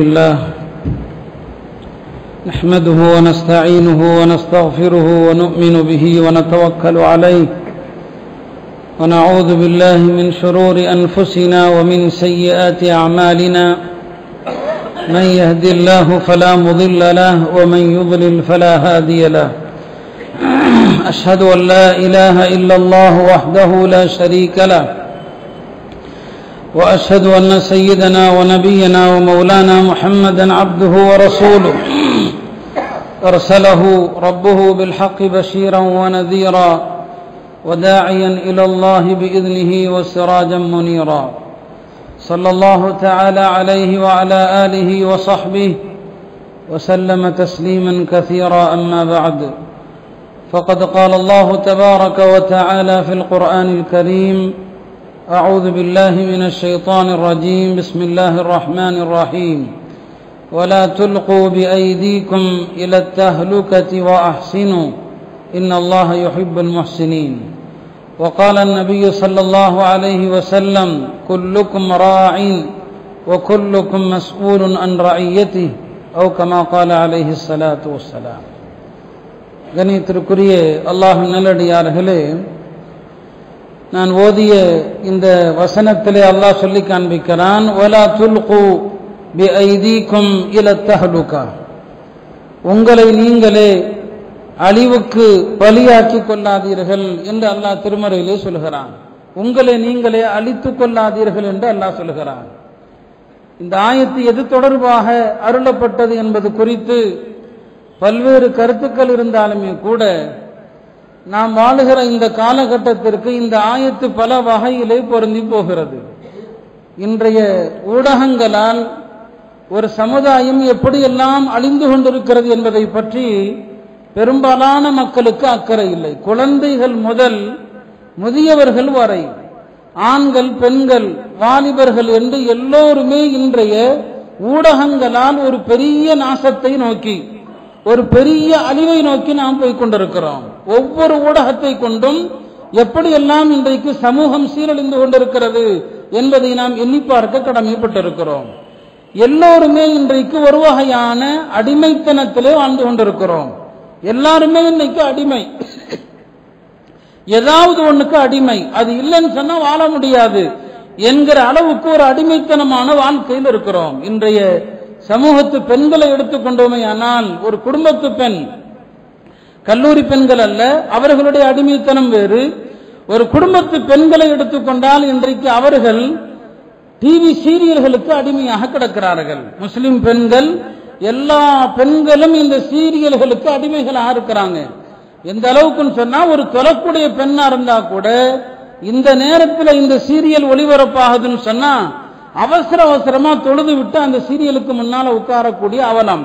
الله نحمده ونستعينه ونستغفره ونؤمن به ونتوكل عليه ونعوذ بالله من شرور أنفسنا ومن سيئات أعمالنا من يهد الله فلا مضل له ومن يضلل فلا هادي له أشهد أن لا إله إلا الله وحده لا شريك له وأشهد أن سيدنا ونبينا ومولانا محمدا عبده ورسوله. أرسله ربه بالحق بشيرا ونذيرا وداعيا إلى الله بإذنه وسراجا منيرا. صلى الله تعالى عليه وعلى آله وصحبه وسلم تسليما كثيرا. أما بعد فقد قال الله تبارك وتعالى في القرآن الكريم أعوذ بالله من الشيطان الرجيم. بسم الله الرحمن الرحيم. ولا تلقوا بأيديكم إلى التهلكة وأحسنوا. إن الله يحب المحسنين. وقال النبي صلى الله عليه وسلم كلكم راع وكلكم مسؤول عن رعيته أو كما قال عليه الصلاة والسلام. கணித்திற்குரிய அல்லாஹ் நல்லடியார்களே நான் ஓதிய இந்த வசனத்திலே அல்லாஹ் சொல்லி காண்பிக்கிறான் ஒலா துல்கு பி ஐதீக்கும் இல உங்களை நீங்களே அழிவுக்கு பலியாக்கி கொள்ளாதீர்கள் என்று அல்லாஹ் திருமறையிலே சொல்கிறான். உங்களை நீங்களே அழித்து கொள்ளாதீர்கள் என்று அல்லாஹ் சொல்கிறான். இந்த ஆயத்து எது தொடர்பாக அருளப்பட்டது என்பது குறித்து பல்வேறு கருத்துக்கள் இருந்தாலுமே கூட நாம் வாழுகிற இந்த காலகட்டத்திற்கு இந்த ஆயத்து பல வகையிலே பொருந்தி போகிறது. இன்றைய ஊடகங்களால் ஒரு சமுதாயம் எப்படியெல்லாம் அழிந்து கொண்டிருக்கிறது என்பதை பற்றி பெரும்பாலான மக்களுக்கு அக்கறை இல்லை. குழந்தைகள் முதல் முதியவர்கள் வரை ஆண்கள் பெண்கள் வாலிபர்கள் என்று எல்லோருமே இன்றைய ஊடகங்களால் ஒரு பெரிய நாசத்தை நோக்கி ஒரு பெரிய அழிவை நோக்கி நாம் போய் கொண்டிருக்கிறோம். ஒவ்வொரு ஊடகத்தை கொண்டும் எப்படியெல்லாம் இன்றைக்கு சமூகம் சீரழிந்து கொண்டிருக்கிறது என்பதை நாம் எண்ணி பார்க்க கடமைப்பட்டிருக்கிறோம். எல்லோருமே இன்றைக்கு ஒரு வகையான அடிமைத்தனத்திலே வாழ்ந்து கொண்டிருக்கிறோம். எல்லாருமே இன்னைக்கு அடிமை. ஏதாவது ஒண்ணுக்கு அடிமை. அது இல்லைன்னு சொன்னா வாழ முடியாது என்கிற அளவுக்கு ஒரு அடிமைத்தனமான வாழ்க்கையில் இருக்கிறோம். இன்றைய சமூகத்து பெண்களை எடுத்துக்கொண்டோமே ஆனால் ஒரு குடும்பத்து பெண் கல்லூரி பெண்கள் அல்ல அவர்களுடைய அடிமைத்தனம் வேறு. ஒரு குடும்பத்து பெண்களை எடுத்துக்கொண்டால் இன்றைக்கு அவர்கள் டிவி சீரியல்களுக்கு அடிமையாக கிடக்கிறார்கள். முஸ்லிம் பெண்கள் எல்லா பெண்களும் இந்த சீரியல்களுக்கு அடிமைகளாக இருக்கிறாங்க. எந்த அளவுக்குன்னு சொன்னா ஒரு தொலக்கூடிய பெண்ணா இருந்தா கூட இந்த நேரத்தில் இந்த சீரியல் ஒளிபரப்பாகுதுன்னு சொன்னா அவசர அவசரமா தொழுது விட்டு அந்த சீரியலுக்கு முன்னால உட்காரக்கூடிய அவலம்.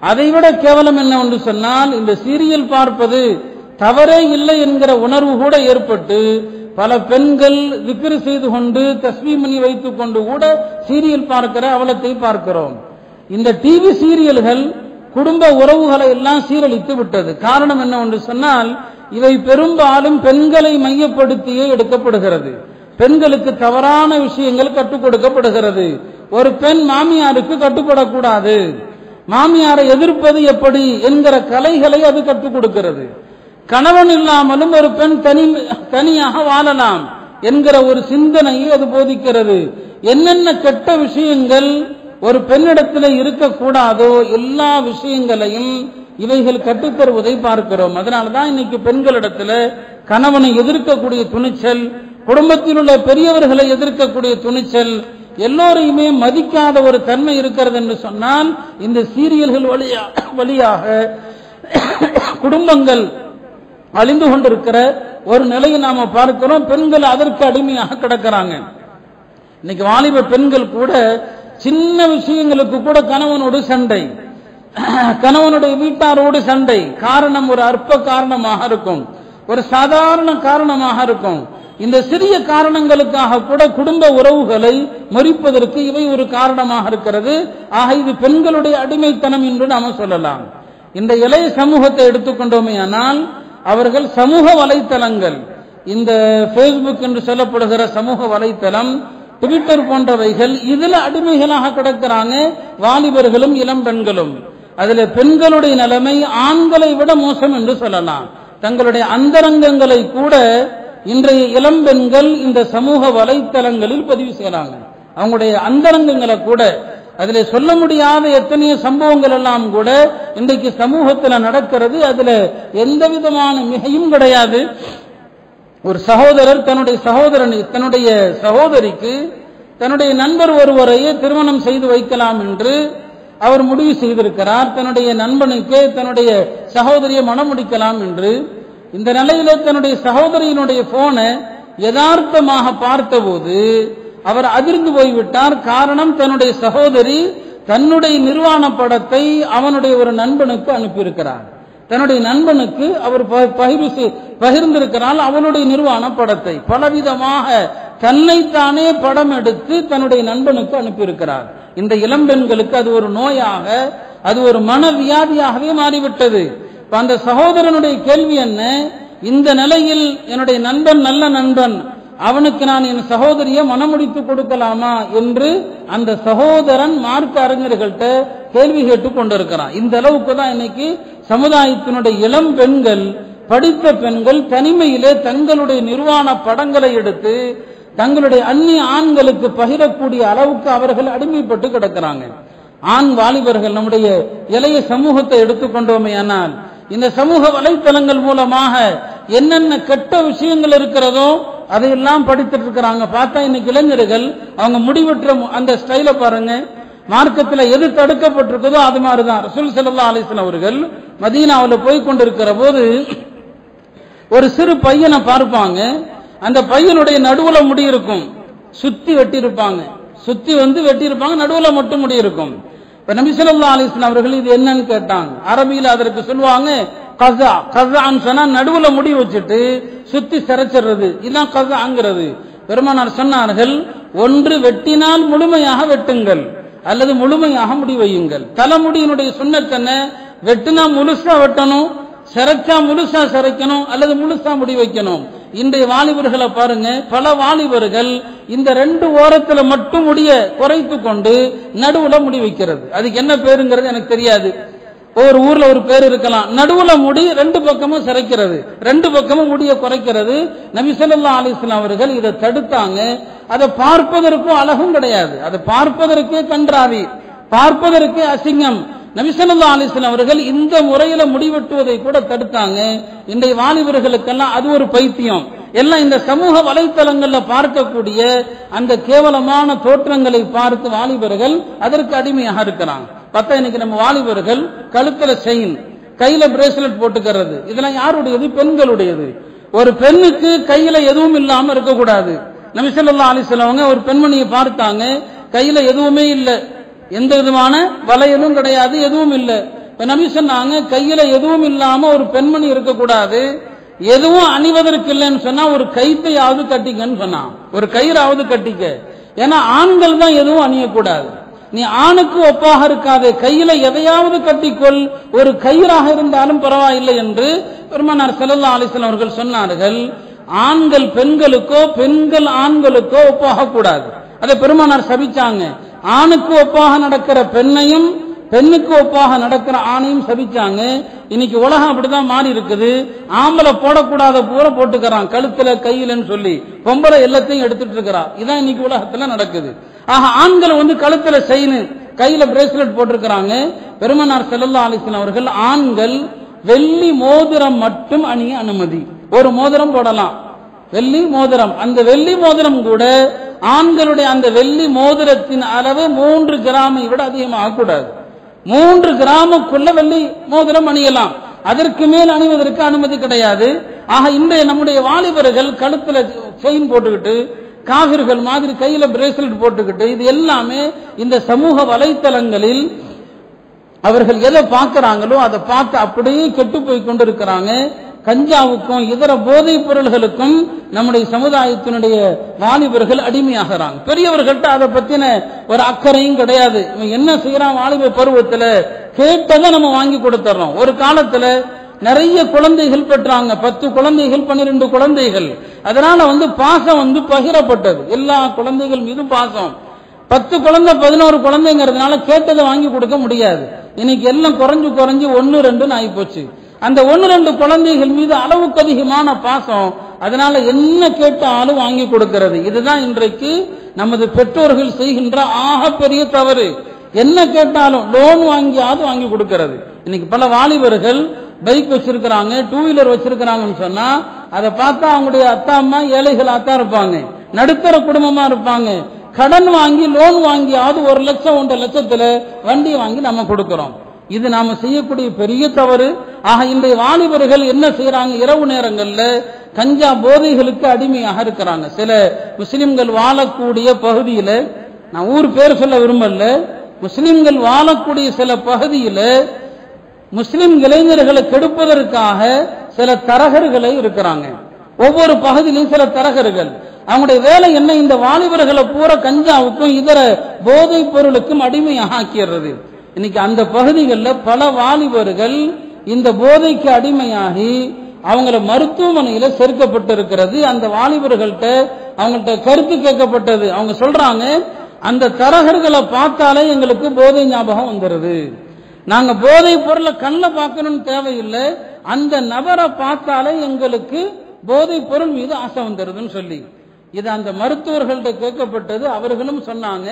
அதை விட கேவலம் ஒன்று சொன்னால் இந்த சீரியல் பார்ப்பது தவறே இல்லை என்கிற உணர்வு கூட ஏற்பட்டு பல பெண்கள் விக்கிரி செய்து கொண்டு தஸ்மிமணி வைத்துக் கொண்டு கூட சீரியல் பார்க்கிற அவலத்தை பார்க்கிறோம். இந்த டிவி சீரியல்கள் குடும்ப உறவுகளை எல்லாம் சீரழித்து விட்டது. காரணம் என்ன ஒன்று சொன்னால் இவை பெரும்பாலும் பெண்களை மையப்படுத்தியே எடுக்கப்படுகிறது. பெண்களுக்கு தவறான விஷயங்கள் கற்றுக் கொடுக்கப்படுகிறது. ஒரு பெண் மாமியாருக்கு கட்டுப்படக்கூடாது. மாமியாரை எதிர்ப்பது எப்படி என்கிற கலைகளை அது கற்றுக் கொடுக்கிறது. கணவன் இல்லாமலும் ஒரு பெண் தனி தனியாக வாழலாம் என்கிற ஒரு சிந்தனையை அது போதிக்கிறது. என்னென்ன கெட்ட விஷயங்கள் ஒரு பெண்ணிடத்தில் இருக்கக்கூடாதோ எல்லா விஷயங்களையும் இவைகள் கற்றுத்தருவதை பார்க்கிறோம். அதனாலதான் இன்னைக்கு பெண்களிடத்துல கணவனை எதிர்க்கக்கூடிய துணிச்சல் குடும்பத்தில் உள்ள பெரியவர்களை எதிர்க்கக்கூடிய துணிச்சல் எல்லோரையுமே மதிக்காத ஒரு தன்மை இருக்கிறது என்று சொன்னால் இந்த சீரியல்கள் வழியாக குடும்பங்கள் அழிந்து கொண்டிருக்கிற ஒரு நிலையை நாம பார்க்கிறோம். பெண்கள் அதற்கு அடிமையாக கிடக்கிறாங்க. இன்னைக்கு வாலிப பெண்கள் கூட சின்ன விஷயங்களுக்கு கூட கணவனோடு சண்டை. கணவனுடைய வீட்டாரோடு சண்டை. காரணம் ஒரு அற்ப காரணமாக இருக்கும். ஒரு சாதாரண காரணமாக இருக்கும். இந்த சிறிய காரணங்களுக்காக கூட குடும்ப உறவுகளை மறிப்பதற்கு இவை ஒரு காரணமாக இருக்கிறது. ஆக இது பெண்களுடைய அடிமைத்தனம் என்று நாம சொல்லலாம். இந்த இளைய சமூகத்தை எடுத்துக்கொண்டோமே ஆனால் அவர்கள் சமூக வலைத்தளங்கள். இந்த பேஸ்புக் என்று சொல்லப்படுகிற சமூக வலைத்தளம் ட்விட்டர் போன்றவைகள் இதுல அடிமைகளாக கிடக்கிறாங்க வாலிபர்களும் இளம் பெண்களும். அதுல பெண்களுடைய நிலைமை ஆண்களை விட மோசம் என்று சொல்லலாம். தங்களுடைய அந்தரங்கங்களை கூட இன்றைய இளம் பெண்கள் இந்த சமூக வலைத்தளங்களில் பதிவு செய்யறாங்க அவங்களுடைய அந்தரங்கங்களை கூட அதுல சொல்ல முடியாத எத்தனையோ சம்பவங்கள் எல்லாம் கூட இன்றைக்கு சமூகத்துல நடக்கிறது. அதுல எந்த விதமான மிகையும் கிடையாது. ஒரு சகோதரர் தன்னுடைய சகோதரன் தன்னுடைய சகோதரிக்கு தன்னுடைய நண்பர் ஒருவரையே திருமணம் செய்து வைக்கலாம் என்று அவர் முடிவு செய்திருக்கிறார். தன்னுடைய நண்பனுக்கு தன்னுடைய சகோதரியை மனம் முடிக்கலாம் என்று இந்த நிலையில தன்னுடைய சகோதரியினுடைய போனை யதார்த்தமாக பார்த்தபோது அவர் அதிர்ந்து போய்விட்டார். காரணம் தன்னுடைய சகோதரி தன்னுடைய நிர்வாண படத்தை அவனுடைய ஒரு நண்பனுக்கு அனுப்பியிருக்கிறார். தன்னுடைய நண்பனுக்கு அவர் ப- பகிர்வு செய்- அவனுடைய நிர்வாண படத்தை. பலவிதமாக தன்னைத்தானே படம் எடுத்து தன்னுடைய நண்பனுக்கு அனுப்பியிருக்கிறார். இந்த இளம்பெண்களுக்கு அது ஒரு நோயாக அது ஒரு மனவியாதியாகவே மாறிவிட்டது. இப்ப அந்த சகோதரனுடைய கேள்வி என்ன? இந்த நிலையில் என்னுடைய நண்பன் நல்ல நண்பன் அவனுக்கு நான் என் சகோதரியை மனமுடித்து கொடுக்கலாமா என்று அந்த சகோதரன் மார்க்க அறிஞர்கள்ட்ட கேள்வி கேட்டு கொண்டிருக்கிறான். இந்த அளவுக்கு தான் இன்னைக்கு சமுதாயத்தினுடைய இளம் பெண்கள் படித்த பெண்கள் தனிமையிலே தங்களுடைய நிர்வாண படங்களை எடுத்து தங்களுடைய அந்நிய ஆண்களுக்கு பகிரக்கூடிய அளவுக்கு அவர்கள் அடிமைப்பட்டு கிடக்கிறாங்க. ஆண் வாலிபர்கள் நம்முடைய இளைய சமூகத்தை எடுத்துக்கொண்டோமேயானால் இந்த சமூக வலைத்தளங்கள் மூலமாக என்னென்ன கெட்ட விஷயங்கள் இருக்கிறதோ அதையெல்லாம் படித்துட்டு இருக்கிறாங்க. பார்த்தா இன்னைக்கு இளைஞர்கள் அவங்க முடிவெற்ற மு- அந்த ஸ்டைல பாருங்க. மார்க்கத்தில் எது தடுக்கப்பட்டிருக்குதோ அது மாதிரிதான். ரசூல் ஸல்லல்லாஹு அலைஹி அவர்கள் மதீனாவுல போய் கொண்டிருக்கிற போது ஒரு சிறு பையனை பார்ப்பாங்க. அந்த பையனுடைய நடுவுல முடி இருக்கும். சுத்தி வெட்டி இருப்பாங்க சுத்தி வந்து வெட்டி இருப்பாங்க நடுவுல மட்டும் முடி இருக்கும். இப்ப நபி ஸல்லல்லாஹு அலைஹி அவர்கள் இது என்னன்னு கேட்டாங்க. அரபியில் அதற்கு சொல்லுவாங்க கசா கசான்னு சொன்னா நடுவுல முடி வச்சுட்டு சுத்தி சிரைச்சிடுறது. இதுதான் கசாங்கிறது பெருமானார் சொன்னார்கள் ஒன்று வெட்டினால் முழுமையாக வெட்டுங்கள் அல்லது முழுமையாக முடி வையுங்கள். தலைமுடியினுடைய சுண்ணத்தன வெட்டினா முழுசா வெட்டணும் சிரைச்சா முழுசா சிரைக்கணும் அல்லது முழுசா முடி வைக்கணும். இன்றைய வாலிபர்களை பாருங்க பல வாலிபர்கள் இந்த ரெண்டு ஓரத்துல மட்டும் முடிய குறைத்து கொண்டு நடுவுல முடி வைக்கிறது. அதுக்கு என்ன பேருங்கிறது எனக்கு தெரியாது. ஒவ்வொரு ஊர்ல ஒரு பேர் இருக்கலாம். நடுவுல முடி ரெண்டு பக்கமும் சிறைக்கிறது ரெண்டு பக்கமும் முடிய குறைக்கிறது. நபிசல்லா அலிஸ்லாம் அவர்கள் இதை தடுத்தாங்க. அதை பார்ப்பதற்கும் அழகும் கிடையாது. அதை பார்ப்பதற்கே கன்றாவி. பார்ப்பதற்கே அசிங்கம். நபி அலிஸ்லாம் அவர்கள் இந்த முறையில முடிவெட்டுவதை கூட தடுத்தாங்க. இன்றைய வாலிபர்களுக்கெல்லாம் அது ஒரு பைத்தியம். எல்லாம் இந்த சமூக வலைத்தளங்கள்ல பார்க்கக்கூடிய அந்த கேவலமான தோற்றங்களை பார்த்து வாலிபர்கள் அதற்கு அடிமையாக இருக்கிறாங்க. பார்த்தா இன்னைக்கு நம்ம வாலிபர்கள் கழுத்துல செயின் கையில பிரேஸ்லெட் போட்டுக்கிறது. இதெல்லாம் யாருடையது? பெண்களுடையது. ஒரு பெண்ணுக்கு கையில எதுவும் இல்லாம இருக்கக்கூடாது. நபி ஸல்லல்லாஹு அவங்க ஒரு பெண்மணியை பார்த்தாங்க. கையில எதுவுமே இல்லை. எந்த விதமான வளையலும் கிடையாது எதுவும் இல்லை. இப்ப நபி சொன்னாங்க கையில எதுவும் இல்லாம ஒரு பெண்மணி இருக்கக்கூடாது. எதுவும் அணிவதற்கு இல்லைன்னு சொன்னா ஒரு கைத்தையாவது கட்டிக்கன்னு சொன்னான். ஒரு கயிறாவது கட்டிக்க. ஏன்னா ஆண்கள் தான் எதுவும் அணியக்கூடாது. நீ ஆணுக்கு ஒப்பாக இருக்காதே. கையில எதையாவது கட்டிக்கொள். ஒரு கயிறாக இருந்தாலும் பரவாயில்லை என்று பெருமானார் செல்லல்லா அலைஹி அவர்கள் சொன்னார்கள். ஆண்கள் பெண்களுக்கோ பெண்கள் ஆண்களுக்கோ ஒப்பாக கூடாது அதை பெருமானார் சபிச்சாங்க. ஆணுக்கு ஒப்பாக நடக்கிற பெண்ணையும் பெண்ணுக்கு ஒப்பாக நடக்கிற ஆணையும் சபிச்சாங்க. இன்னைக்கு உலகம் அப்படிதான் மாறி இருக்குது. ஆம்பளை போடக்கூடாத பூரா போட்டுக்கிறான். கழுத்துல கையிலன்னு சொல்லி பொம்பளை எல்லாத்தையும் எடுத்துட்டு இருக்கிறான் இதான் இன்னைக்கு உலகத்துல நடக்குது. ஆக ஆண்கள் வந்து கழுத்துல செயின் கையில பிரேஸ்லெட் போட்டிருக்கிறாங்க. பெருமனார் செல்லல்லா ஆலிசன் அவர்கள் ஆண்கள் வெள்ளி மோதிரம் மட்டும் அணிய அனுமதி. ஒரு மோதிரம் போடலாம். வெள்ளி மோதிரம். அந்த வெள்ளி மோதிரம் கூட ஆண்களுடைய அந்த வெள்ளி மோதிரத்தின் அளவு மூன்று கிராமை விட அதிகமாக கூடாது மூன்று கிராமுக்குள்ள வெள்ளி மோதிரம் அணியலாம். அதற்கு மேல் அணிவதற்கு அனுமதி கிடையாது. ஆக இன்றைய நம்முடைய வாலிபர்கள் கழுத்துல செயின் போட்டுக்கிட்டு காவிர்கள் மாதிரி கையில பிரேஸ்லெட் போட்டுக்கிட்டு இது எல்லாமே இந்த சமூக வலைத்தளங்களில் அவர்கள் எதை பார்க்கறாங்களோ அதை பார்த்து அப்படியே கெட்டு போய் கொண்டிருக்கிறாங்க. கஞ்சாவுக்கும் இதர போதைப் பொருள்களுக்கும் நம்முடைய சமுதாயத்தினுடைய வாலிபர்கள் அடிமையாகிறாங்க. பெரியவர்கள்ட்ட அதை பத்தின ஒரு அக்கறையும் கிடையாது. இவன் என்ன செய்யறான்? வாலிப பருவத்துல கேட்டதை நம்ம வாங்கி கொடுத்துறோம். ஒரு காலத்துல நிறைய குழந்தைகள் பெற்றாங்க. பத்து குழந்தைகள் பன்னிரண்டு குழந்தைகள். அதனால வந்து பாசம் வந்து பகிரப்பட்டது. எல்லா குழந்தைகள் மீதும் பாசம். பத்து குழந்தை பதினோரு குழந்தைங்கிறதுனால கேட்டதை வாங்கி கொடுக்க முடியாது. இன்னைக்கு எல்லாம் குறைஞ்சு குறைஞ்சு ஒன்னு ரெண்டுன்னு ஆகி போச்சு அந்த ஒன்று ரெண்டு குழந்தைகள் மீது அளவுக்கு அதிகமான பாசம் அதனால என்ன கேட்டாலும் வாங்கி கொடுக்கிறது. இதுதான் இன்றைக்கு நமது பெற்றோர்கள் செய்கின்ற ஆகப்பெரிய தவறு. என்ன கேட்டாலும் லோன் வாங்கியாவது வாங்கி கொடுக்கிறது. இன்னைக்கு பல வாலிபர்கள் பைக் வச்சிருக்கிறாங்க டூ வீலர் வச்சிருக்கிறாங்கன்னு சொன்னா அதை பார்த்தா அவங்களுடைய அத்தா அம்மா ஏழைகளா தான் இருப்பாங்க. நடுத்தர குடும்பமா இருப்பாங்க. கடன் வாங்கி லோன் வாங்கியாவது ஒரு லட்சம் ஒன்றரை லட்சத்துல வண்டி வாங்கி நம்ம கொடுக்கிறோம். இது நாம செய்யக்கூடிய பெரிய தவறு. ஆக இன்றைய வாலிபர்கள் என்ன செய்யறாங்க இரவு நேரங்கள்ல கஞ்சா போதைகளுக்கு அடிமையாக இருக்கிறாங்க. சில முஸ்லிம்கள் வாழக்கூடிய பகுதியில நான் ஊர் பேர் சொல்ல விரும்பல முஸ்லிம்கள் வாழக்கூடிய சில பகுதியில முஸ்லிம் இளைஞர்களை கெடுப்பதற்காக சில தரகர்களை இருக்கிறாங்க. ஒவ்வொரு பகுதியிலும் சில தரகர்கள். அவங்களுடைய வேலை என்ன? இந்த வாலிபர்களை பூரா கஞ்சாவுக்கும் இதர போதைப் பொருளுக்கும் அடிமையாக ஆக்கிடுறது இன்னைக்கு அந்த பகுதிகளில் பல வாலிபர்கள் இந்த போதைக்கு அடிமையாகி அவங்கள மருத்துவமனையில சேர்க்கப்பட்டிருக்கிறது. அந்த வாலிபர்கள்ட்ட அவங்கள்ட்ட கருத்து கேட்கப்பட்டது. அவங்க சொல்றாங்க அந்த தரகர்களை பார்த்தாலே எங்களுக்கு போதை ஞாபகம் வந்துருது. நாங்க போதை பொருளை கண்ணில் பார்க்கணும்னு தேவையில்லை. அந்த நபரை பார்த்தாலே எங்களுக்கு போதை பொருள் மீது ஆசை வந்துருதுன்னு சொல்லி. இது அந்த மருத்துவர்கள்ட்ட கேட்கப்பட்டது. அவர்களும் சொன்னாங்க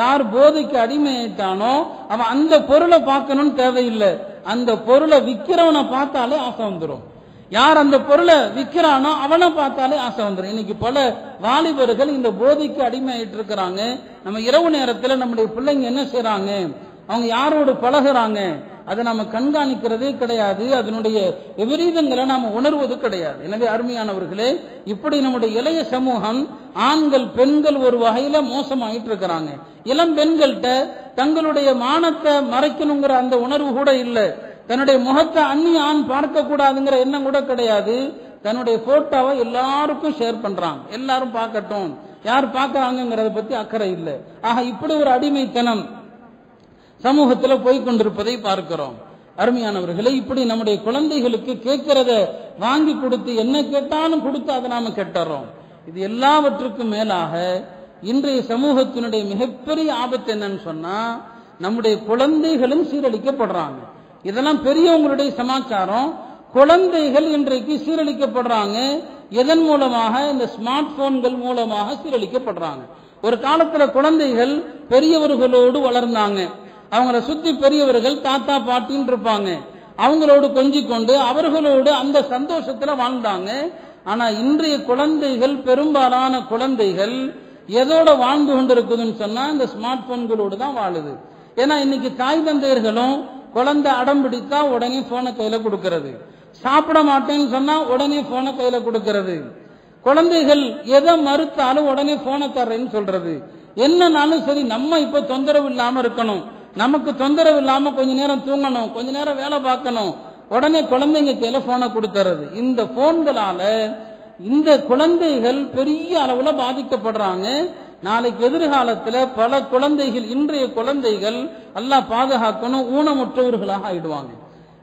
யார் போதைக்கு அடிமையாயிட்டானோ அவன் அந்த பொருளை பார்க்கணும்னு தேவையில்லை. அந்த பொருளை விற்கிறவனை பார்த்தாலே ஆசை வந்துடும் யார் அந்த பொருளை விற்கிறானோ அவனை பார்த்தாலே ஆசை வந்துடும் இன்னைக்கு பல வாலிபர்கள் இந்த போதைக்கு அடிமையாயிட்டு இருக்கிறாங்க நம்ம இரவு நேரத்துல நம்முடைய பிள்ளைங்க என்ன செய்றாங்க? அவங்க யாரோடு பழகுறாங்க? அதை நாம கண்காணிக்கிறதே கிடையாது. அதனுடைய விபரீதங்களை நாம உணர்வது கிடையாது. எனவே அருமையானவர்களே இப்படி நம்முடைய இளைய சமூகம் ஆண்கள் பெண்கள் ஒரு வகையில மோசமாயிட்டு இருக்கிறாங்க. இளம் பெண்கள்கிட்ட தங்களுடைய மானத்தை மறைக்கணுங்கிற அந்த உணர்வு கூட இல்லை. தன்னுடைய முகத்தை அந்நிய ஆண் பார்க்க கூடாதுங்கிற எண்ணம் கூட கிடையாது. தன்னுடைய போட்டோவை எல்லாருக்கும் ஷேர் பண்றாங்க. எல்லாரும் பார்க்கட்டும். யார் பார்க்கறாங்கிறத பத்தி அக்கறை இல்லை. ஆக இப்படி ஒரு அடிமைத்தனம் சமூகத்தில் போய்கொண்டிருப்பதை பார்க்கிறோம். அருமையானவர்களை இப்படி நம்முடைய குழந்தைகளுக்கு கேட்கிறத வாங்கி கொடுத்து என்ன கேட்டாலும் கொடுத்து அதை நாம கெட்டுறோம். இது எல்லாவற்றுக்கும் மேலாக இன்றைய சமூகத்தினுடைய மிகப்பெரிய ஆபத்து என்னன்னு சொன்னா நம்முடைய குழந்தைகளும் சீரழிக்கப்படுறாங்க. இதெல்லாம் பெரியவங்களுடைய சமாச்சாரம். குழந்தைகள் இன்றைக்கு சீரழிக்கப்படுறாங்க. எதன் மூலமாக? இந்த ஸ்மார்ட் போன்கள் மூலமாக சீரழிக்கப்படுறாங்க. ஒரு காலத்துல குழந்தைகள் பெரியவர்களோடு வளர்ந்தாங்க. அவங்கள சுத்தி பெரியவர்கள் தாத்தா பாட்டின்னு இருப்பாங்க. அவங்களோடு கொஞ்சி கொண்டு அவர்களோடு அந்த சந்தோஷத்துல வாழ்ந்தாங்க. ஆனா இன்றைய குழந்தைகள் பெரும்பாலான குழந்தைகள் எதோட வாழ்ந்து கொண்டிருக்குதுன்னு சொன்னா இந்த ஸ்மார்ட் போன்களோடு தான் வாழுது. ஏன்னா இன்னைக்கு தாய் தந்தையர்களும் குழந்தை அடம் பிடித்தா உடனே போனை கையில கொடுக்கறது. சாப்பிட மாட்டேன்னு சொன்னா உடனே போனை கையில கொடுக்கறது. குழந்தைகள் எதை மறுத்தாலும் உடனே போனை தர்றேன்னு சொல்றது. என்னன்னாலும் சரி நம்ம இப்ப தொந்தரவு இல்லாம இருக்கணும். நமக்கு தொந்தரவு இல்லாம கொஞ்ச நேரம் தூங்கணும் கொஞ்ச நேரம் வேலை பார்க்கணும். உடனே குழந்தைங்க கையில போனை கொடுத்துறது இந்த போன்களால இந்த குழந்தைகள் பெரிய அளவுல பாதிக்கப்படுறாங்க. நாளைக்கு எதிர்காலத்துல பல குழந்தைகள் இன்றைய குழந்தைகள் எல்லாம் பாதுகாக்கணும் ஊனமுற்றவர்களாக ஆயிடுவாங்க.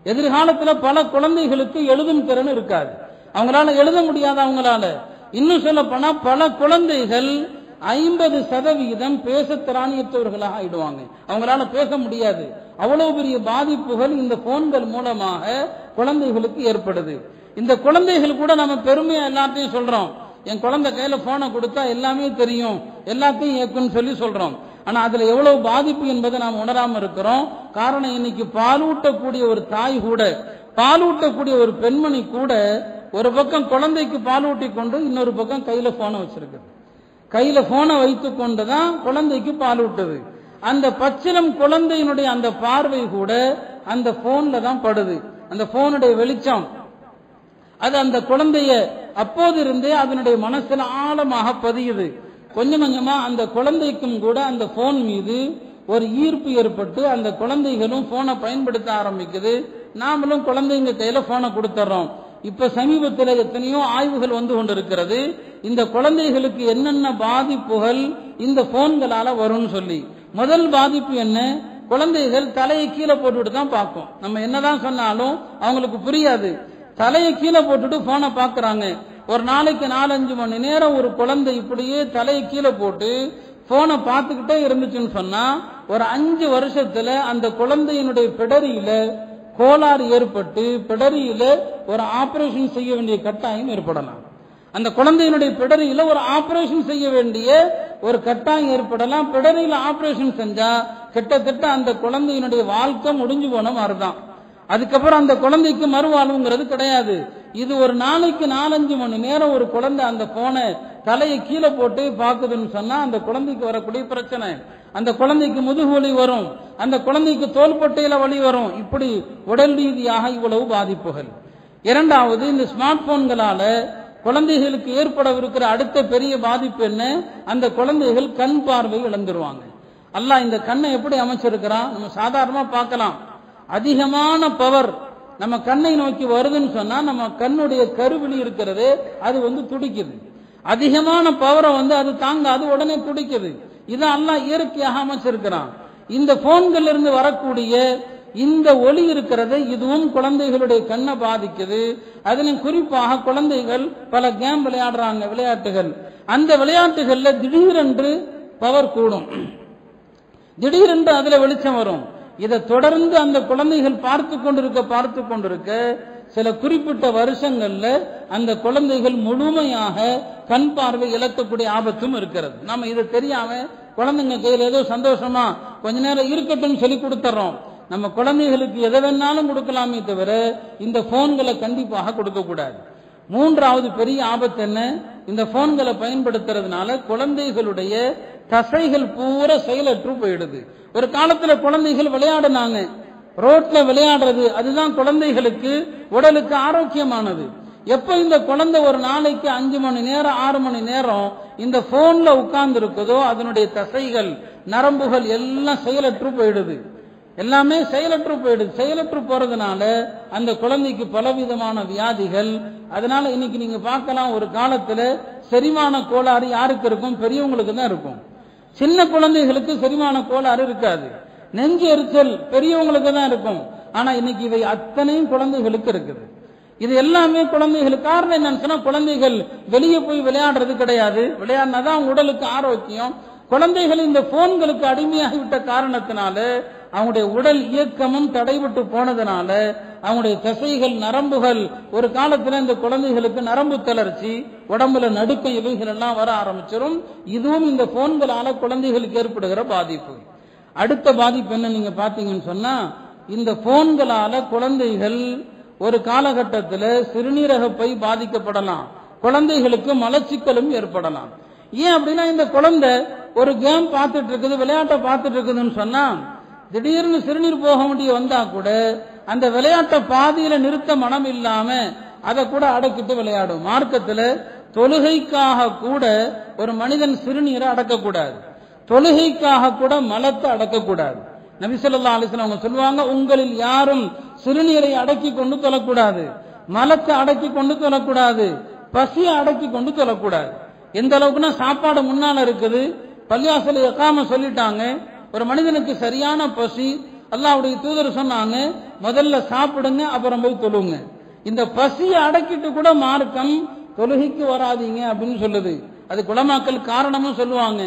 எதிர்காலத்துல பல குழந்தைகளுக்கு எழுதும் திறன் இருக்காது. அவங்களால எழுத முடியாது அவங்களால. இன்னும் சொல்ல போனா பல குழந்தைகள் ஐம்பது சதவிகிதம் பேச திராணியத்தவர்களாக ஆயிடுவாங்க. அவங்களால பேச முடியாது. அவ்வளவு பெரிய பாதிப்புகள் இந்த போன்கள் மூலமாக குழந்தைகளுக்கு ஏற்படுது. இந்த குழந்தைகள் கூட நம்ம பெருமையா எல்லாத்தையும் சொல்றோம். என் குழந்தை கையில போனை கொடுத்தா எல்லாமே தெரியும். எல்லாத்தையும் இயக்குன்னு சொல்லி சொல்றோம். ஆனா அதுல எவ்வளவு பாதிப்பு என்பதை நாம் உணராம இருக்கிறோம். காரணம் இன்னைக்கு பாலூட்டக்கூடிய ஒரு தாய் கூட பாலூட்டக்கூடிய ஒரு பெண்மணி கூட ஒரு பக்கம் குழந்தைக்கு பாலூட்டி கொண்டு இன்னொரு பக்கம் கையில போனை வச்சிருக்கு கையில போனை வைத்து கொண்டுதான் குழந்தைக்கு பால் விட்டது அந்த பச்சிலம் குழந்தையினுடைய அந்த பார்வை கூட அந்த போன்ல தான் படுது. அந்த போனுடைய வெளிச்சம். அது அந்த குழந்தைய அப்போதிருந்தே அதனுடைய மனசுல ஆழமாக பதியுது. கொஞ்சம் கொஞ்சமா அந்த குழந்தைக்கும் கூட அந்த போன் மீது ஒரு ஈர்ப்பு ஏற்பட்டு அந்த குழந்தைகளும் போனை பயன்படுத்த ஆரம்பிக்குது. நாமளும் குழந்தைங்க கையில போனை கொடுத்துறோம். இப்ப சமீபத்தில் எத்தனையோ ஆய்வுகள் வந்து கொண்டிருக்கிறது. இந்த குழந்தைகளுக்கு என்னென்ன பாதிப்புகள் இந்த போன்களால வரும்னு சொல்லி. முதல் பாதிப்பு என்ன? குழந்தைகள் தலையை கீழே போட்டுட்டு தான் பார்க்கும். நம்ம என்னதான் சொன்னாலும் அவங்களுக்கு புரியாது. தலையை கீழே போட்டுட்டு போனை பாக்குறாங்க ஒரு நாளைக்கு நாலஞ்சு மணி நேரம் ஒரு குழந்தை இப்படியே தலையை கீழே போட்டு போனை பார்த்துக்கிட்டே இருந்துச்சுன்னு சொன்னா ஒரு அஞ்சு வருஷத்துல அந்த குழந்தையினுடைய பிடரியில கோளாறு ஏற்பட்டு பிடரியில ஒரு ஆபரேஷன் செய்ய வேண்டிய கட்டாயம் ஏற்படலாம். அந்த குழந்தையினுடைய பிடரியில ஒரு ஆபரேஷன் செய்ய வேண்டிய ஒரு கட்டாயம் ஏற்படலாம். பிடரியில ஆபரேஷன் செஞ்சா கிட்டத்தட்ட அந்த குழந்தையினுடைய வாழ்க்கை முடிஞ்சு போன மாதிரிதான். அதுக்கப்புறம் அந்த குழந்தைக்கு மறுவாழ்வுங்கிறது கிடையாது. இது ஒரு நாளைக்கு நாலஞ்சு மணி நேரம் ஒரு குழந்தை அந்த போனை தலையை கீழே போட்டு பார்க்குதுன்னு சொன்னா அந்த குழந்தைக்கு வரக்கூடிய பிரச்சனை. அந்த குழந்தைக்கு முதுகு வலி வரும். அந்த குழந்தைக்கு தோள்பட்டையில வலி வரும். இப்படி உடல் ரீதியாக இவ்வளவு பாதிப்புகள். இரண்டாவது இந்த ஸ்மார்ட் போன்களால குழந்தைகளுக்கு ஏற்படவிருக்கிற அடுத்த பெரிய பாதிப்பு என்ன? அந்த குழந்தைகள் கண் பார்வை இழந்துருவாங்க. அல்லாஹ் இந்த கண்ணை எப்படி அமைச்சிருக்கிறான்? நம்ம சாதாரணமா பார்க்கலாம். அதிகமான பவர் நம்ம கண்ணை நோக்கி வருதுன்னு சொன்னா நம்ம கண்ணுடைய கருவிழி இருக்கிறது. அது வந்து துடிக்குது. அதிகமான பவரை வந்து அது தாங்காது உடனே துடிக்குது. இதை எல்லாம் இயற்கையாக அமைச்சிருக்கிறான். இந்த போன்கள் இருந்து வரக்கூடிய இந்த ஒளி இருக்கிறது இதுவும் குழந்தைகளுடைய கண்ணை பாதிக்குது. அதிலும் குறிப்பாக குழந்தைகள் பல கேம் விளையாடுறாங்க விளையாட்டுகள். அந்த விளையாட்டுகள்ல திடீரென்று பவர் கூடும். திடீரென்று அதுல வெளிச்சம் வரும். இதை தொடர்ந்து அந்த குழந்தைகள் பார்த்து கொண்டிருக்க பார்த்து கொண்டிருக்க சில குறிப்பிட்ட வருஷங்கள்ல அந்த குழந்தைகள் முழுமையாக கண் பார்வை இழக்கக்கூடிய ஆபத்தும் இருக்கிறது. நம்ம இதை தெரியாம குழந்தைங்க கையில் ஏதோ சந்தோஷமா கொஞ்ச நேரம் இருக்கட்டும் சொல்லி கொடுத்துறோம். நம்ம குழந்தைகளுக்கு எதை வேணாலும் கொடுக்கலாமே தவிர இந்த போன்களை கண்டிப்பாக கொடுக்க கூடாது மூன்றாவது பெரிய ஆபத்து என்ன? இந்த போன்களை பயன்படுத்துறதுனால குழந்தைகளுடைய தசைகள் பூரா செயலற்று போயிடுது. ஒரு காலத்துல குழந்தைகள் விளையாடினாங்க. ரோட்ல விளையாடுறது அதுதான் குழந்தைகளுக்கு உடலுக்கு ஆரோக்கியமானது. எப்ப இந்த குழந்தை ஒரு நாளைக்கு அஞ்சு மணி நேரம் ஆறு மணி நேரம் இந்த போன்ல உட்கார்ந்து இருக்குதோ அதனுடைய தசைகள் நரம்புகள் எல்லாம் செயலற்று போயிடுது. எல்லாமே செயலற்று போயிடுது. செயலற்று போறதுனால அந்த குழந்தைக்கு பலவிதமான வியாதிகள். அதனால இன்னைக்கு நீங்க பார்க்கலாம் ஒரு காலத்துல செரிமான கோளாறு யாருக்கு இருக்கும்? பெரியவங்களுக்கு தான் இருக்கும். சின்ன குழந்தைகளுக்கு செரிமான கோளாறு இருக்காது. நெஞ்சு எரிச்சல் பெரியவங்களுக்கு தான் இருக்கும். ஆனா இன்னைக்கு இவை அத்தனையும் குழந்தைகளுக்கு இருக்குது. இது எல்லாமே குழந்தைகளுக்கு காரணம் என்னன்னு சொன்னா குழந்தைகள் வெளியே போய் விளையாடுறது கிடையாது. விளையாடினாதான் அவங்க உடலுக்கு ஆரோக்கியம். குழந்தைகள் இந்த போன்களுக்கு அடிமையாகிவிட்ட காரணத்தினால அவங்களுடைய உடல் இயக்கமும் தடைபட்டு போனதுனால அவங்களுடைய தசைகள் நரம்புகள் ஒரு காலத்துல இந்த குழந்தைகளுக்கு நரம்பு தளர்ச்சி உடம்புல நடுக்கம் இவைகள் எல்லாம் வர ஆரம்பிச்சிடும் இதுவும் இந்த போன்களால குழந்தைகளுக்கு ஏற்படுகிற பாதிப்பு. அடுத்த பாதிப்பு என்ன நீங்க பாத்தீங்கன்னு சொன்னா இந்த போன்களால குழந்தைகள் ஒரு காலகட்டத்தில் சிறுநீரக பை பாதிக்கப்படலாம். குழந்தைகளுக்கு மலச்சிக்கலும் ஏற்படலாம். ஏன் அப்படின்னா இந்த குழந்தை ஒரு கேம் பார்த்துட்டு இருக்குது விளையாட்டை பார்த்துட்டு இருக்குதுன்னு சொன்னா திடீர்னு சிறுநீர் போக முடிய வந்தா கூட அந்த விளையாட்டை பாதியில நிறுத்த மனம் இல்லாம அதை கூட அடக்கிட்டு விளையாடும். மார்க்கத்துல தொழுகைக்காக கூட ஒரு மனிதன் சிறுநீரை அடக்கக்கூடாது. தொழுகைக்காக கூட மலத்தை அடக்கக்கூடாது. நபிசல்லா அலிஸ்லாம் அவங்க சொல்லுவாங்க உங்களில் யாரும் சிறுநீரை அடக்கி கொண்டு தொழக்கூடாது. மலத்தை அடக்கி கொண்டு தொழக்கூடாது. பசியை அடக்கி கொண்டு தொழக்கூடாது. எந்த அளவுக்குன்னா சாப்பாடு முன்னால இருக்குது. பள்ளியாசல் எக்காம சொல்லிட்டாங்க. ஒரு மனிதனுக்கு சரியான பசி அல்லாவுடைய தூதர் சொன்னாங்க முதல்ல சாப்பிடுங்க அப்புறம் போய் தொழுங்க. இந்த பசியை அடக்கிட்டு கூட மார்க்கம் தொழுகைக்கு வராதீங்க அப்படின்னு சொல்லுது. அது குலமாக்கல் காரணமும் சொல்லுவாங்க.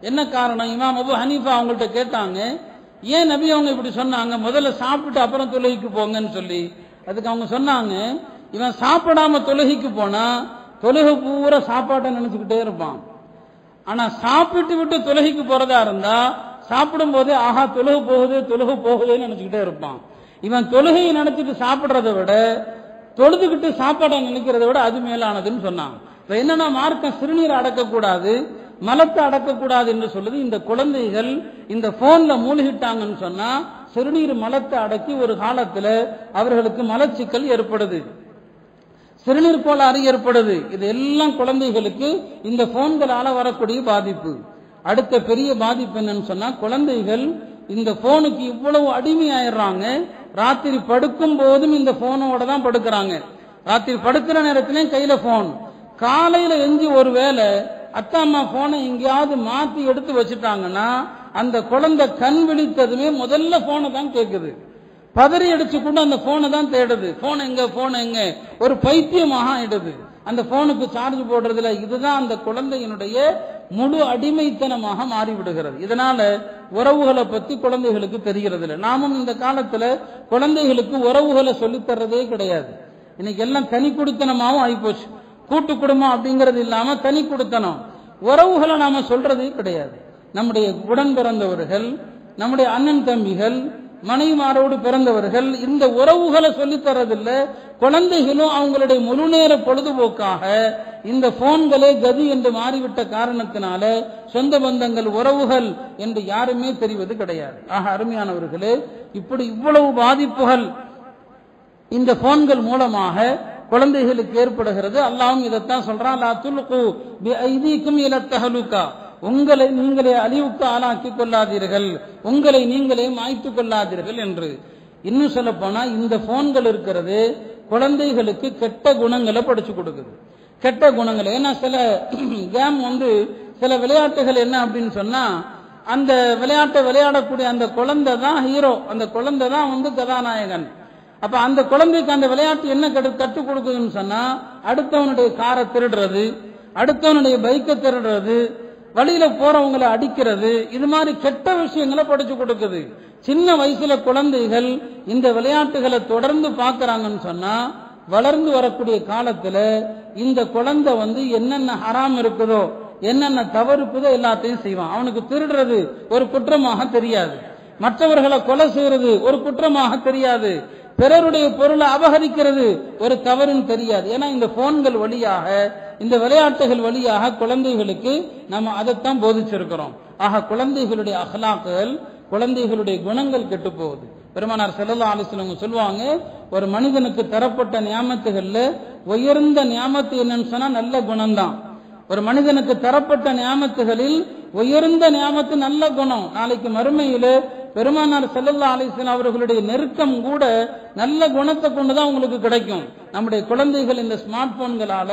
என்ன காரணம்? இமாம் அபு ஹனீஃபா அவங்கள்ட்ட கேட்டாங்க ஏன் நபி அவங்க இப்படி சொன்னாங்க? முதல்ல சாப்பிட்டு அப்புறம் தொழுகைக்கு போங்கன்னு சொல்லி. அதுக்கு அவங்க சொன்னாங்க இவன் சாப்பிடாம தொழுகைக்கு போனா தொழுகை பூரா சாப்பாட்டை நினைச்சுக்கிட்டே இருப்பான். ஆனா சாப்பிட்டு விட்டு தொழுகைக்கு போறதா இருந்தா சாப்பிடும் போதே ஆஹா தொழுகு போகுது தொழுகு போகுதுன்னு நினைச்சுக்கிட்டே இருப்பான். இவன் தொழுகையை நினைச்சிட்டு சாப்பிடுறத விட தொழுதுகிட்டு சாப்பாடை நினைக்கிறத விட அது மேலானதுன்னு சொன்னான் இப்ப என்னன்னா மார்க்கம் சிறுநீர் அடக்கக்கூடாது மலத்தை அடக்கக்கூடாது என்று சொல்லுது. இந்த குழந்தைகள் இந்த போன்ல மூழ்கிட்டாங்கன்னு சொன்னா சிறுநீர் மலத்தை அடக்கி ஒரு காலத்துல அவர்களுக்கு மலச்சிக்கல் ஏற்படுது. சிறுநீர் கோளாறு ஏற்படுது. இது எல்லாம் குழந்தைகளுக்கு இந்த போன்களால வரக்கூடிய பாதிப்பு. அடுத்த பெரிய பாதிப்பு என்னன்னு சொன்னா குழந்தைகள் இந்த போனுக்கு இவ்வளவு அடிமையாயிடுறாங்க. ராத்திரி படுக்கும் போதும் இந்த போனோட தான் படுக்கிறாங்க. ராத்திரி படுக்கிற நேரத்திலையும் கையில போன் காலையில எஞ்சி ஒருவேளை அத்தா அம்மா போனை எங்கேயாவது மாத்தி எடுத்து வச்சுட்டாங்கன்னா அந்த குழந்தை கண் விழித்ததுமே முதல்ல போனை தான் கேட்குது பதறி அடிச்சு கூட அந்த போனை தான் தேடுது. போன் எங்க போன் எங்க? ஒரு பைத்தியமாக ஆயிடுது அந்த போனுக்கு சார்ஜ் போடுறதுல இதுதான் அந்த குழந்தையினுடைய முழு அடிமைத்தனமாக மாறிவிடுகிறது. இதனால உறவுகளை பத்தி குழந்தைகளுக்கு தெரிகிறது இல்லை நாமும் இந்த காலத்துல குழந்தைகளுக்கு உறவுகளை சொல்லித் தர்றதே கிடையாது. இன்னைக்கு எல்லாம் தனி குடித்தனமாவும் ஆயிப்போச்சு கூட்டு குடும்பம் அப்படிங்கிறது இல்லாம தனி குடித்தனம். உறவுகளை நாம சொல்றதே கிடையாது. நம்முடைய உடன் பிறந்தவர்கள் நம்முடைய அண்ணன் தம்பிகள் மனைவிமாரோடு பிறந்தவர்கள் இந்த உறவுகளை சொல்லித் தரதில்ல குழந்தைகளும் அவங்களுடைய முழு நேர பொழுதுபோக்காக இந்த போன்களே கதி என்று மாறிவிட்ட காரணத்தினால சொந்த பந்தங்கள் உறவுகள் என்று யாருமே தெரிவது கிடையாது. ஆக அருமையானவர்களே இப்படி இவ்வளவு பாதிப்புகள் இந்த போன்கள் மூலமாக குழந்தைகளுக்கு ஏற்படுகிறது. அல்லாவும் இதைத்தான் சொல்றான் லா துல்கு பி ஐதீக்கும் இல உங்களை நீங்களே அழிவுக்கு ஆளாக்கி கொள்ளாதீர்கள். உங்களை நீங்களே மாய்த்து கொள்ளாதீர்கள் என்று. இன்னும் சொல்ல போனா இந்த போன்கள் இருக்கிறது குழந்தைகளுக்கு கெட்ட குணங்களை படிச்சு கொடுக்குது. கெட்ட குணங்களை. ஏன்னா சில கேம் வந்து சில விளையாட்டுகள் என்ன அப்படின்னு சொன்னா அந்த விளையாட்டை விளையாடக்கூடிய அந்த குழந்தை தான் ஹீரோ. அந்த குழந்தை தான் வந்து கதாநாயகன். அப்ப அந்த குழந்தைக்கு அந்த விளையாட்டு என்ன கட்டு- கற்றுக் கொடுக்குதுன்னு சொன்னா அடுத்தவனுடைய காரை திருடுறது அடுத்தவனுடைய பைக்கை திருடுறது வழியில போறவங்களை அடிக்கிறது இது மாதிரி கெட்ட விஷயங்களை படிச்சு கொடுக்குது. சின்ன வயசுல குழந்தைகள் இந்த விளையாட்டுகளை தொடர்ந்து பாக்குறாங்கன்னு சொன்னா வளர்ந்து வரக்கூடிய காலத்துல இந்த குழந்தை வந்து என்னென்ன ஹராம் இருக்குதோ என்னென்ன தவறு இருக்குதோ எல்லாத்தையும் செய்வான். அவனுக்கு திருடுறது ஒரு குற்றமாக தெரியாது. மற்றவர்களை கொலை செய்யறது ஒரு குற்றமாக தெரியாது. பிறருடைய பொருளை அபகரிக்கிறது ஒரு தவறுன்னு தெரியாது. ஏன்னா இந்த போன்கள் வழியாக இந்த விளையாட்டுகள் வழியாக குழந்தைகளுக்கு நம்ம அதைத்தான் போதிச்சிருக்கிறோம். ஆக குழந்தைகளுடைய அகலாக்குகள் குழந்தைகளுடைய குணங்கள் கெட்டு போகுது பெருமானார் செல்லல்லா ஆலோசனை சொல்லுவாங்க ஒரு மனிதனுக்கு தரப்பட்ட நியாமத்துகள்ல உயர்ந்த நியாமத்து என்னன்னு சொன்னா நல்ல குணம்தான். ஒரு மனிதனுக்கு தரப்பட்ட நியாமத்துகளில் உயர்ந்த நியாமத்து நல்ல குணம். நாளைக்கு மறுமையில பெருமானார் செல்லல்லா அலிஸ்லாம் அவர்களுடைய நெருக்கம் கூட நல்ல குணத்தை கொண்டுதான் உங்களுக்கு கிடைக்கும். நம்முடைய குழந்தைகள் இந்த ஸ்மார்ட் போன்களால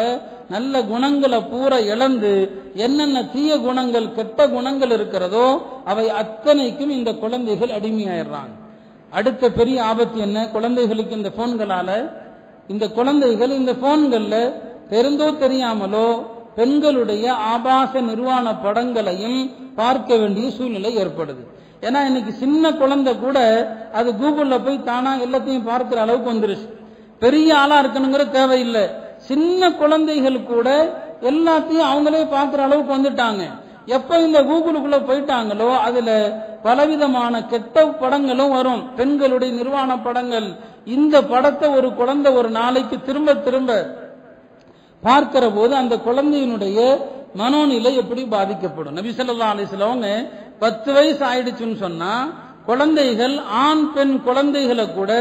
நல்ல குணங்களை பூரா இழந்து என்னென்ன தீய குணங்கள் கெட்ட குணங்கள் இருக்கிறதோ அவை அத்தனைக்கும் இந்த குழந்தைகள் அடிமையாயிடுறாங்க. அடுத்த பெரிய ஆபத்து என்ன? குழந்தைகளுக்கு இந்த போன்களால இந்த குழந்தைகள் இந்த போன்கள்ல தெரிந்தோ தெரியாமலோ பெண்களுடைய ஆபாச நிர்வாண படங்களையும் பார்க்க வேண்டிய சூழ்நிலை ஏற்படுது. ஏன்னா இன்னைக்கு சின்ன குழந்தை கூட அது கூகுள்ல போய் தானா எல்லாத்தையும் பார்க்கிற அளவுக்கு வந்துருச்சு. பெரிய ஆளா இருக்கணுங்கிற தேவையில்லை. சின்ன குழந்தைகள் கூட எல்லாத்தையும் அவங்களே பார்க்கிற அளவுக்கு வந்துட்டாங்க. எப்ப இந்த கூகுளுக்குள்ள போயிட்டாங்களோ அதுல பலவிதமான கெட்ட படங்களும் வரும். பெண்களுடைய நிர்வாண படங்கள். இந்த படத்தை ஒரு குழந்தை ஒரு நாளைக்கு திரும்ப திரும்ப பார்க்கிற போது அந்த குழந்தையினுடைய மனோநிலை எப்படி பாதிக்கப்படும்? நபி ஸல்லல்லாஹு அலைஹி பத்து வயசு ஆயிடுச்சுன்னு சொன்னா குழந்தைகள் ஆண் பெண் குழந்தைகளை கூட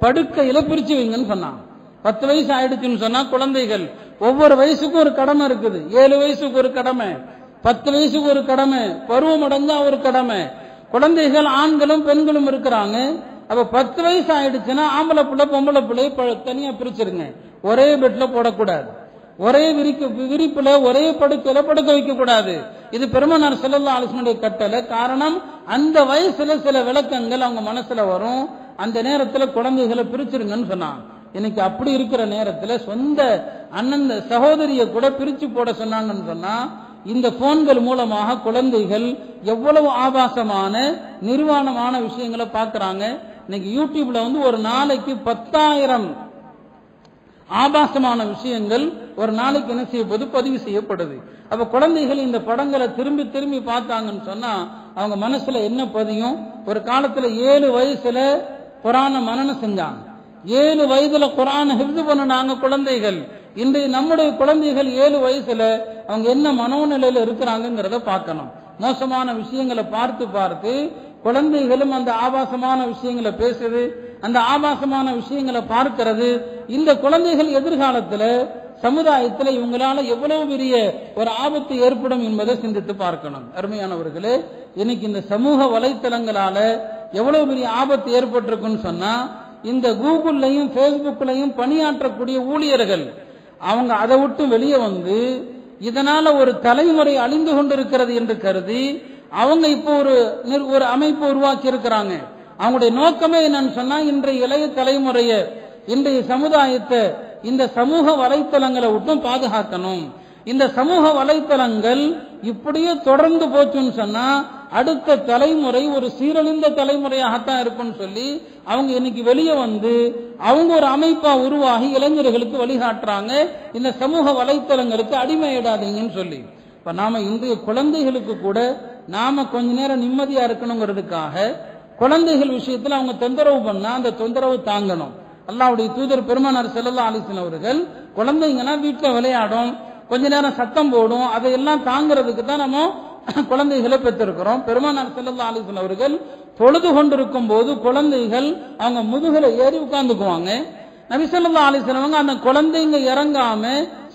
படுக்கையில பிரிச்சு வைங்கன்னு சொன்னான் பத்து வயசு ஆயிடுச்சுன்னு சொன்னா குழந்தைகள் ஒவ்வொரு வயசுக்கும் ஒரு கடமை இருக்குது. ஏழு வயசுக்கு ஒரு கடமை பத்து வயசுக்கு ஒரு கடமை பருவம் அடைஞ்சா ஒரு கடமை. குழந்தைகள் ஆண்களும் பெண்களும் இருக்கிறாங்க. அப்ப பத்து வயசு ஆயிடுச்சுன்னா ஆம்பளை பிள்ளை பொம்பளை பிள்ளை ப- தனியா பிரிச்சிருங்க. ஒரே பெட்ல போடக்கூடாது. ஒரே விரிக்க விரிப்புல ஒரே படுக்கையில படுக்க வைக்க கூடாது இது பெருமனார் செல்லல்லா அலிஸ்மனுடைய கட்டளை. காரணம் அந்த வயசுல சில விளக்கங்கள் அவங்க மனசுல வரும். அந்த நேரத்துல குழந்தைகளை பிரிச்சிருங்கன்னு சொன்னாங்க இன்னைக்கு அப்படி இருக்கிற நேரத்துல சொந்த அண்ணன் சகோதரிய கூட பிரிச்சு போட சொன்னாங்கன்னு சொன்னா இந்த போன்கள் மூலமாக குழந்தைகள் எவ்வளவு ஆபாசமான நிர்வாணமான விஷயங்களை பாக்குறாங்க இன்னைக்கு யூடியூப்ல வந்து ஒரு நாளைக்கு பத்தாயிரம் ஆபாசமான விஷயங்கள் ஒரு நாளைக்கு என்ன செய்யப்படுது பதிவு செய்யப்படுது. அப்ப குழந்தைகள் இந்த படங்களை திரும்பி திரும்பி பார்த்தாங்கன்னு சொன்னா அவங்க மனசுல என்ன பதியும்? ஒரு காலத்துல ஏழு வயசுல குரான மனநம் செஞ்சாங்க. ஏழு வயதுல குரான ஹிஃப்து பண்ணுனாங்க குழந்தைகள். இன்றைய நம்முடைய குழந்தைகள் ஏழு வயசுல அவங்க என்ன மனோநிலையில இருக்கிறாங்கிறத பார்க்கணும். மோசமான விஷயங்களை பார்த்து பார்த்து குழந்தைகளும் அந்த ஆபாசமான விஷயங்களை பேசுறது அந்த ஆபாசமான விஷயங்களை பார்க்கிறது. இந்த குழந்தைகள் எதிர்காலத்தில் சமுதாயத்தில் இவங்களால எவ்வளவு பெரிய ஒரு ஆபத்து ஏற்படும் என்பதை சிந்தித்து பார்க்கணும். அருமையானவர்களே இன்னைக்கு இந்த சமூக வலைத்தளங்களால எவ்வளவு பெரிய ஆபத்து ஏற்பட்டிருக்குன்னு சொன்னா இந்த கூகுள்லையும் ஃபேஸ்புக்லையும் பணியாற்றக்கூடிய ஊழியர்கள் அவங்க அதை விட்டு வெளியே வந்து இதனால ஒரு தலைமுறை அழிந்து கொண்டிருக்கிறது என்று கருதி அவங்க இப்போ ஒரு நிர்- ஒரு அமைப்பு உருவாக்கி இருக்கிறாங்க அவங்களுடைய நோக்கமே என்னன்னு சொன்னா இன்றைய இளைய தலைமுறைய இன்றைய சமுதாயத்தை இந்த சமூக வலைத்தளங்களை விட்டும் பாதுகாக்கணும். இந்த சமூக வலைத்தளங்கள் இப்படியே தொடர்ந்து போச்சுன்னு சொன்னா அடுத்த தலைமுறை ஒரு சீரழிந்த தலைமுறையாகத்தான் இருக்கும்னு சொல்லி அவங்க இன்னைக்கு வெளியே வந்து அவங்க ஒரு அமைப்பா உருவாகி இளைஞர்களுக்கு வழிகாட்டுறாங்க. இந்த சமூக வலைத்தளங்களுக்கு அடிமையிடாதீங்கன்னு சொல்லி. இப்ப நாம இன்றைய குழந்தைகளுக்கு கூட நாம கொஞ்ச நேரம் நிம்மதியா இருக்கணுங்கிறதுக்காக குழந்தைகள் விஷயத்துல அவங்க தொந்தரவு பண்ணா அந்த தொந்தரவு தாங்கணும். அல்லாவுடைய தூதர் பெருமானார் செல்லல்லா அலிசன் அவர்கள் குழந்தைங்கன்னா வீட்டுல விளையாடும் கொஞ்ச நேரம் சத்தம் போடும் அதையெல்லாம் தாங்கிறதுக்கு தான் நம்ம குழந்தைகளை பெற்றிருக்கிறோம். பெருமானார் செல்லல்லா அலிசன் அவர்கள் தொழுது கொண்டிருக்கும் போது குழந்தைகள் அவங்க முதுகில் ஏறி உட்கார்ந்துக்குவாங்க. நபிசல்லா அலிசனவங்க அந்த குழந்தைங்க இறங்காம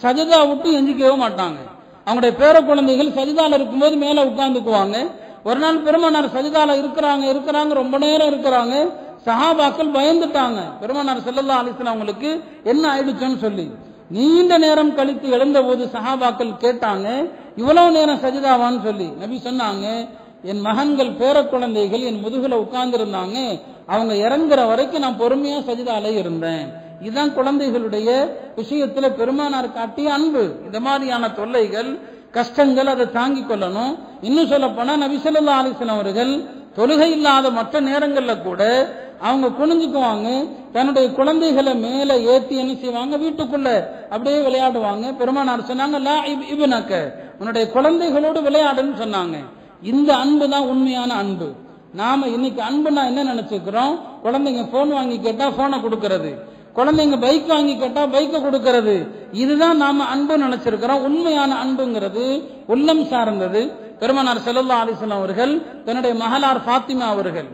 சஜதா விட்டு எஞ்சிக்கவே மாட்டாங்க. அவங்களுடைய பேர குழந்தைகள் சஜிதால இருக்கும்போது மேல உட்கார்ந்துக்குவாங்க. ஒரு நாள் பெருமானார் சஜிதால இருக்கிறாங்க இருக்கிறாங்க ரொம்ப நேரம் இருக்கிறாங்க. சஹாபாக்கள் பயந்துட்டாங்க. பெருமானார் செல்லல்லா அலிஸ்லாம் அவங்களுக்கு என்ன ஆயிடுச்சுன்னு சொல்லி. நீண்ட நேரம் கழித்து எழுந்த போது சஹாபாக்கள் கேட்டாங்க இவ்வளவு நேரம் சஜிதாவான்னு சொல்லி. நபி சொன்னாங்க என் மகன்கள் பேர குழந்தைகள் என் முதுகுல உட்கார்ந்து இருந்தாங்க அவங்க இறங்குற வரைக்கும் நான் பொறுமையா சஜிதால இருந்தேன். இதுதான் குழந்தைகளுடைய விஷயத்துல பெருமானார் காட்டிய அன்பு. இந்த மாதிரியான தொல்லைகள் கஷ்டங்கள் அதை தாங்கிக் கொள்ளணும். இன்னும் சொல்ல போனா நபிசல்லா அலிஸ்லாம் அவர்கள் தொழுகை இல்லாத மற்ற நேரங்கள்ல கூட அவங்க குனிஞ்சுக்குவாங்க தன்னுடைய குழந்தைகளை மேல ஏத்தி என்ன செய்வாங்க வீட்டுக்குள்ள அப்படியே விளையாடுவாங்க. பெருமானார் சொன்னாங்க லா இப்- உன்னுடைய குழந்தைகளோடு விளையாடுன்னு சொன்னாங்க. இந்த அன்பு தான் உண்மையான அன்பு. நாம இன்னைக்கு அன்புனா என்ன நினைச்சுக்கிறோம்? குழந்தைங்க போன் வாங்கி கேட்டா போனை கொடுக்கறது. குழந்தைங்க பைக் வாங்கி கேட்டா பைக்கை கொடுக்கறது. இதுதான் நாம அன்பு நினைச்சிருக்கிறோம். உண்மையான அன்புங்கிறது உள்ளம் சார்ந்தது. பெருமனார் செல்லல்லா அலிஸ்லாம் அவர்கள் தன்னுடைய மகளார் ஃபாத்திமா அவர்கள்